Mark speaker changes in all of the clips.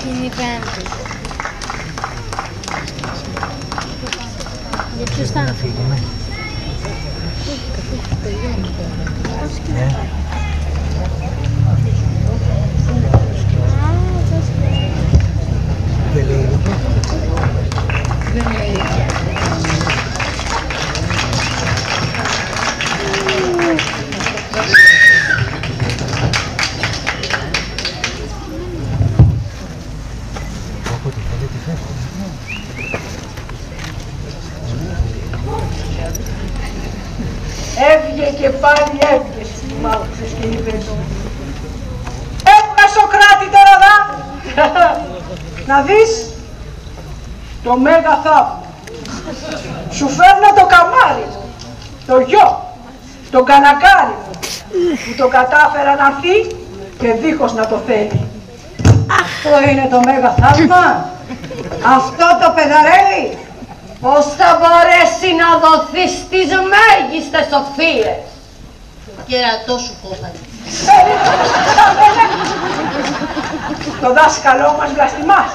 Speaker 1: Σκηνή πέμπτη. Για ποιος θα είναι;
Speaker 2: Έβγε και πάλι έβγε στη μάουξε και είπε Έβγα Σοκράτη τώρα δα! Να δεις το μέγα θαύμα. Σου φέρνω το καμάρι μου, το γιο, τον κανακάρι μου, που το κατάφερα να έρθει και δίχως να το θέλει. Αυτό είναι το μέγα θαύμα. Αυτό το παιδαρέλι
Speaker 3: Πώς θα μπορέσει να δοθείς στις μέγιστες σοφίες. Κερατό σου κόβανε.
Speaker 2: Το δάσκαλό μας βλαστημάς.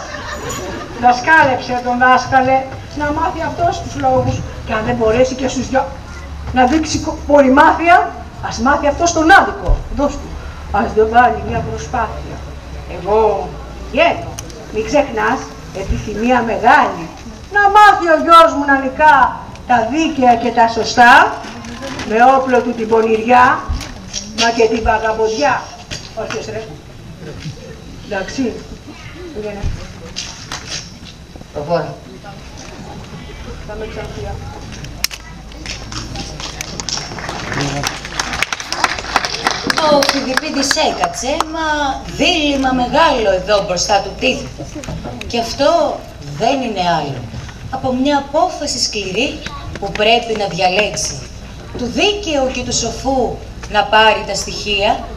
Speaker 2: Δασκάλεψε τον δάσκαλε να μάθει αυτός τους λόγους και αν δεν μπορέσει και στους δυο να δείξει κο- πολυμάθεια, ας μάθει αυτός τον άδικο. Δώσ' του. Ας δεν βάλει μια προσπάθεια. Εγώ γένω. Μην ξεχνάς, επιθυμία μεγάλη. Να μάθει ο γιος μου να νικά τα δίκαια και τα σωστά, με όπλο του την πονηριά, μα και την βαγαμποδιά. Όχι, ρε. Εντάξει. Πήγαινε.
Speaker 3: Προχώρα.
Speaker 2: Θα με ξαναπεί.
Speaker 3: Ο Φιδιπίδης έκατσε, μα δίλημα μεγάλο εδώ μπροστά του τίθεται. Και αυτό δεν είναι άλλο από μια απόφαση σκληρή που πρέπει να διαλέξει. Του δίκαιου και του σοφού να πάρει τα στοιχεία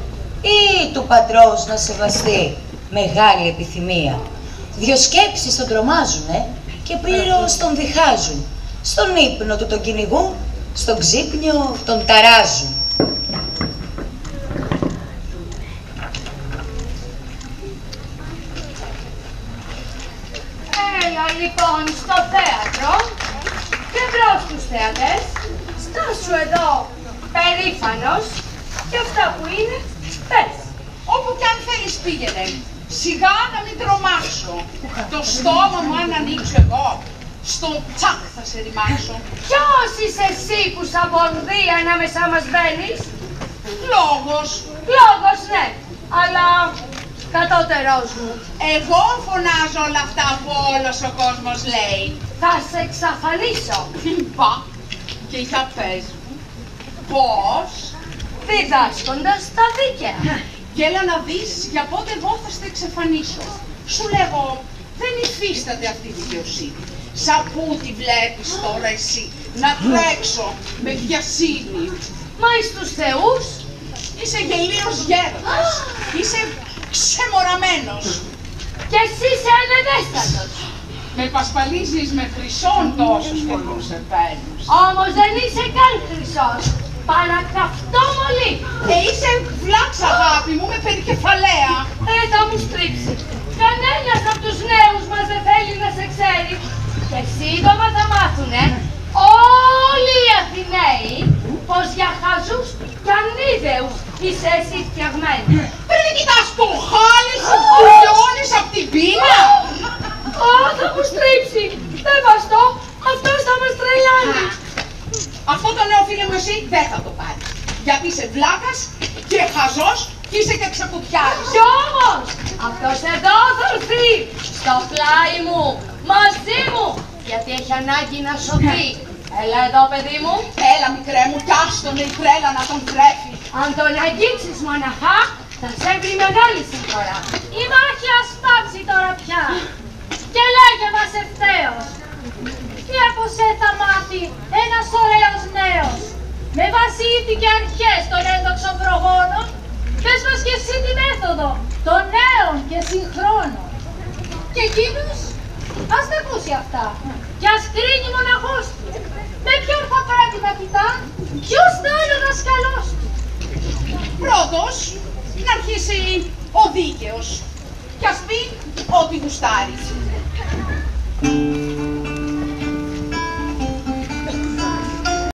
Speaker 3: ή του πατρός να σεβαστεί μεγάλη επιθυμία. Δυο σκέψεις τον τρομάζουνε και πλήρως τον διχάζουν. Στον ύπνο του τον κυνηγούν, στον ξύπνιο τον ταράζουν.
Speaker 4: Έλα λοιπόν στο θέατρο και μπρος τους θέατες. Στάσου εδώ περήφανος και αυτά που είναι πες.
Speaker 5: Όπου κι αν θέλεις πήγαινε. Σιγά να μην τρομάξω. Το στόμα μου αν ανοίξω εγώ, στο τσακ θα σε ρημάξω.
Speaker 4: Ποιος είσαι εσύ που σαν βονδία ανάμεσά μας μπαίνεις.
Speaker 5: Λόγος.
Speaker 4: Λόγος ναι, αλλά κατώτερός μου.
Speaker 5: Εγώ φωνάζω όλα αυτά που όλος ο κόσμος λέει.
Speaker 4: Θα σε εξαφανίσω.
Speaker 5: Πα. Και για πες μου. Πώς.
Speaker 4: Διδάσκοντας τα δίκαια.
Speaker 5: Και έλα να δεις για πότε εγώ θα σε εξαφανίσω. Σου λέγω, δεν υφίσταται αυτή η δικαιοσύνη. Σαν πού τη βλέπεις τώρα εσύ, να τρέξω με βιασύνη.
Speaker 4: Μα εις τους θεούς
Speaker 5: Είσαι γελίος γέροντας, είσαι ξεμοραμένος.
Speaker 4: και εσύ είσαι ανεδέστατος.
Speaker 5: Με πασπαλίζεις με χρυσόν τόσους πολλούς επένους.
Speaker 4: Όμως δεν είσαι καν χρυσός. Παρακαυτό μολύ.
Speaker 5: Και είσαι βλάξ αγάπη μου με περικεφαλαία.
Speaker 4: Ε, θα μου στρίψει. Κανένας από τους νέους μας δεν θέλει να σε ξέρει. Και σύντομα θα μάθουνε όλοι οι Αθηναίοι πως για χαζούς και ανίδεους είσαι εσύ φτιαγμένη.
Speaker 5: Πριν δεν κοιτάς το χάλι σου που λιώνεις απ' την πείνα;
Speaker 4: Ω, θα μου στρίψει. Δεν βαστώ. Αυτός θα μας τρελάνει.
Speaker 5: Αυτό το νέο φίλο μου εσύ δεν θα το πάρεις. Γιατί είσαι βλάκας και χαζός και είσαι και ξεπουδιάρης.
Speaker 4: Κι όμως, αυτός εδώ θα έρθει στο πλάι μου, μαζί μου, γιατί έχει ανάγκη να σωθεί. Έλα εδώ, παιδί μου.
Speaker 5: Έλα μικρέ μου κι άστον η τρέλα να τον τρέφει.
Speaker 4: Αν τον αγγίξεις μοναχά, θα σε βρει μεγάλη σύμφορα. Η μάχη ας πάψει τώρα πια. Και λέγε μας ευθέως. Τι από σε θα μάθει ένας ωραίος νέος; Με βάση ήθη και αρχές των ένδοξων προγόνων, πες μας και εσύ τη μέθοδο των νέων και συγχρόνων. Και εκείνος, ας τα ακούσει αυτά. Και ας κρίνει μοναχός του. Με ποιον θα πρέπει να κοιτά, ποιος θα είναι ο δασκαλός του;
Speaker 5: Πρώτος, να αρχίσει ο δίκαιος και ας πει ό,τι γουστάρεις.